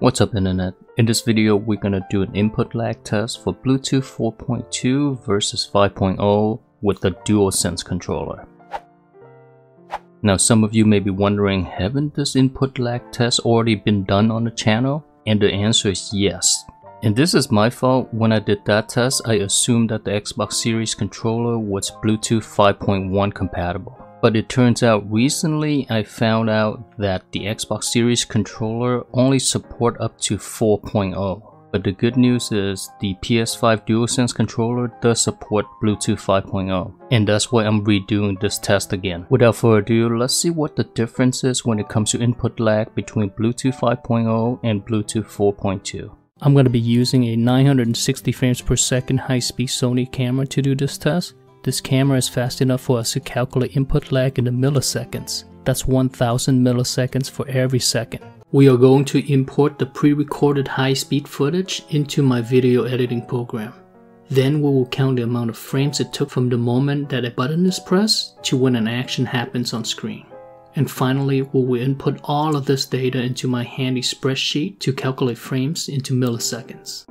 What's up internet? In this video we're gonna do an input lag test for Bluetooth 4.2 versus 5.0 with the DualSense controller. Now some of you may be wondering, haven't this input lag test already been done on the channel? And the answer is yes. And this is my fault, when I did that test I assumed that the Xbox Series controller was Bluetooth 5.1 compatible. But it turns out recently I found out that the Xbox Series controller only support up to 4.0. But the good news is the PS5 DualSense controller does support Bluetooth 5.0 and that's why I'm redoing this test again. Without further ado, let's see what the difference is when it comes to input lag between Bluetooth 5.0 and Bluetooth 4.2. I'm going to be using a 960 frames per second high-speed Sony camera to do this test this camera is fast enough for us to calculate input lag in the milliseconds. That's 1000 milliseconds for every second. We are going to import the pre-recorded high-speed footage into my video editing program. Then we will count the amount of frames it took from the moment that a button is pressed to when an action happens on screen. And finally, we will input all of this data into my handy spreadsheet to calculate frames into milliseconds.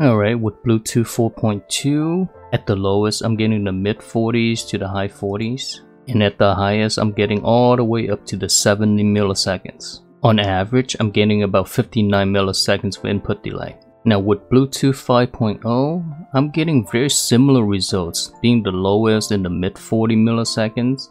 Alright, with Bluetooth 4.2, at the lowest I'm getting the mid 40s to the high 40s, and at the highest I'm getting all the way up to the 70 milliseconds. On average, I'm getting about 59 milliseconds for input delay. Now with Bluetooth 5.0, I'm getting very similar results, being the lowest in the mid 40 milliseconds,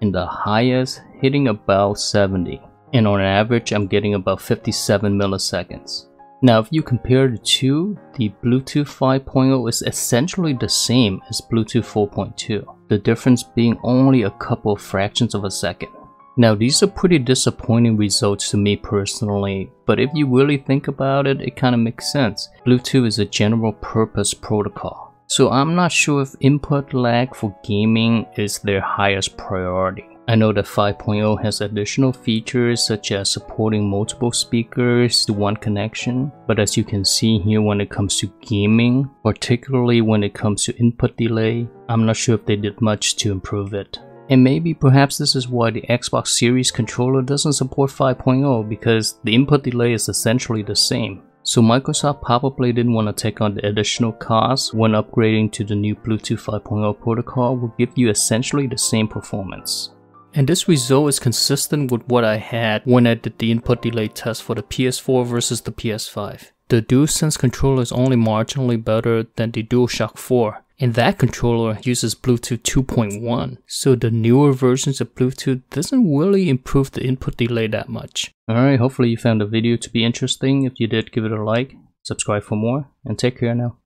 and the highest hitting about 70. And on average, I'm getting about 57 milliseconds. Now if you compare the two, the Bluetooth 5.0 is essentially the same as Bluetooth 4.2, the difference being only a couple fractions of a second. Now these are pretty disappointing results to me personally, but if you really think about it, it kinda makes sense. Bluetooth is a general purpose protocol. So I'm not sure if input lag for gaming is their highest priority. I know that 5.0 has additional features such as supporting multiple speakers to one connection, but as you can see here when it comes to gaming, particularly when it comes to input delay, I'm not sure if they did much to improve it. And maybe perhaps this is why the Xbox Series controller doesn't support 5.0 because the input delay is essentially the same. So Microsoft probably didn't want to take on the additional costs when upgrading to the new Bluetooth 5.0 protocol will give you essentially the same performance. And this result is consistent with what I had when I did the input delay test for the PS4 versus the PS5. The DualSense controller is only marginally better than the DualShock 4, and that controller uses Bluetooth 2.1, so the newer versions of Bluetooth doesn't really improve the input delay that much. Alright, hopefully you found the video to be interesting. If you did, give it a like, subscribe for more, and take care now.